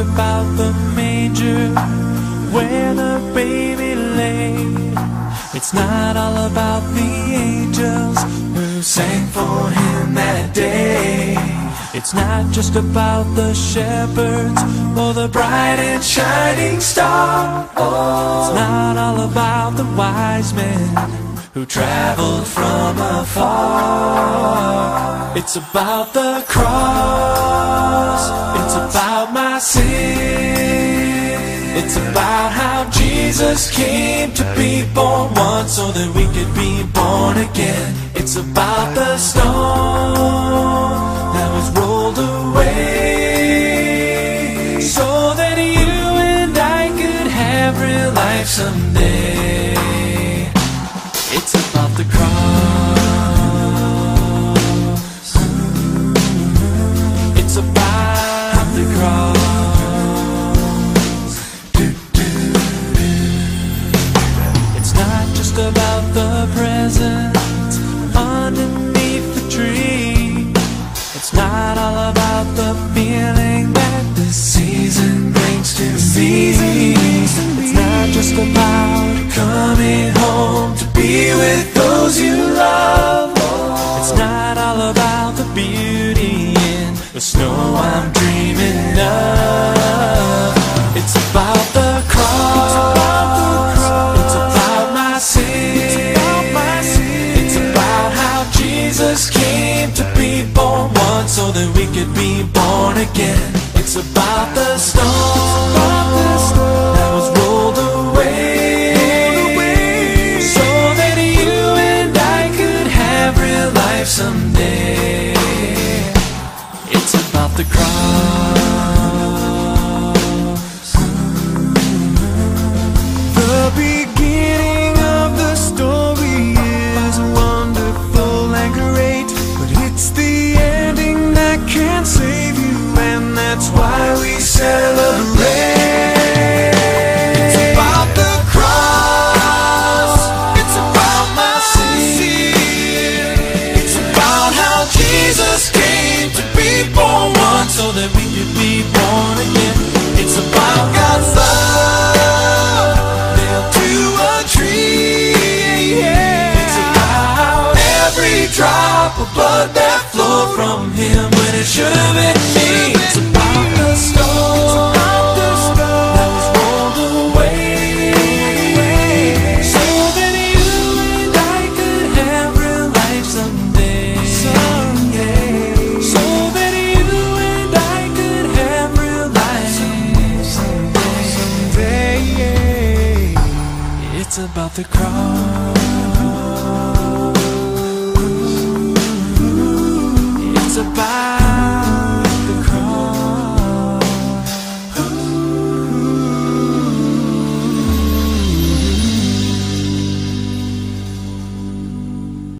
about the manger where the baby lay. It's not all about the angels who sang for him that day. It's not just about the shepherds or the bright and shining star. Oh, it's not all about the wise men who traveled from afar. It's about the cross. It's about my sin. It's about how Jesus came to be born once so that we could be born again. It's about the stone that was rolled away so that you and I could have real life someday. Present underneath the tree. It's not all about the feeling that the season brings to me. It's not just about coming home to be with those you love. It's not all about the beauty in the snow I'm so that we could be born again. It's about the stone that was rolled away so that you and I could have real life someday. It's about the cross. Of blood that flowed from Him when it should have been me. It's about the stone that was rolled away